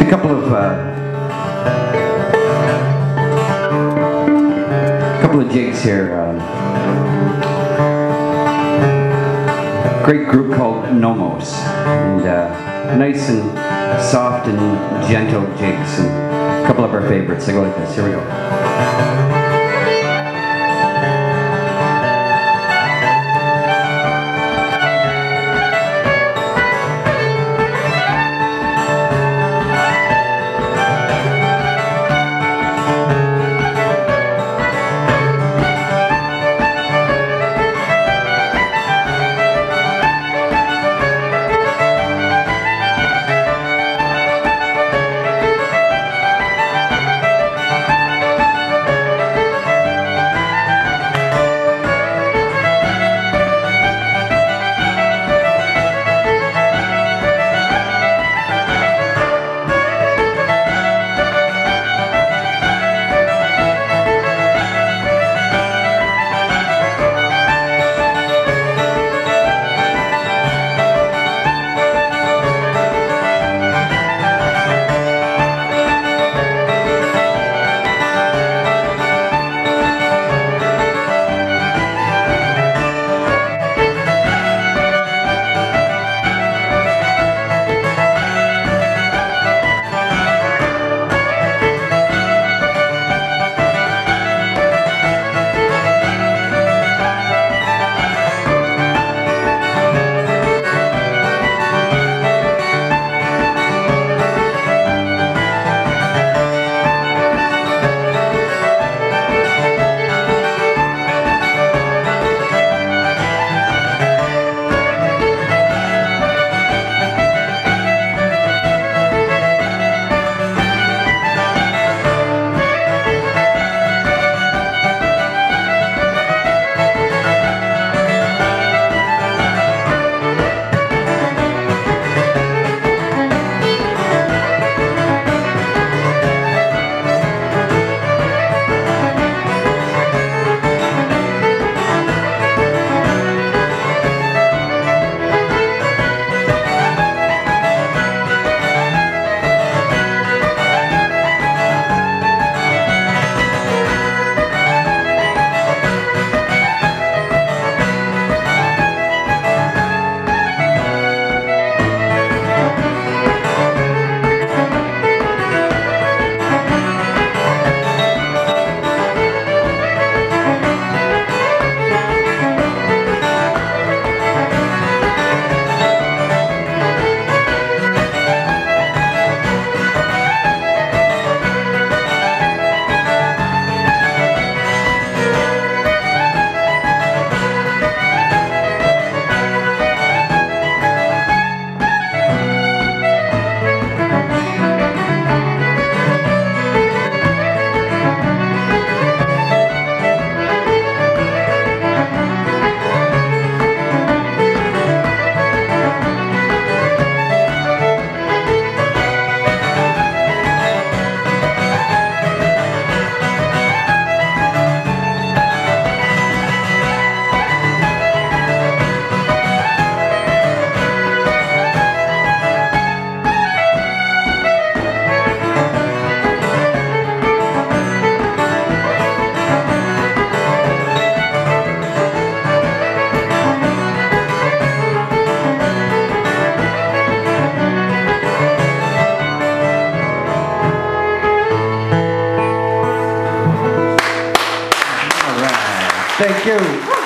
A couple of uh, couple of jigs here. Um, great group called Nomos, and uh, nice and soft and gentle jigs, and a couple of our favorites. They go like this. Here we go. Thank you.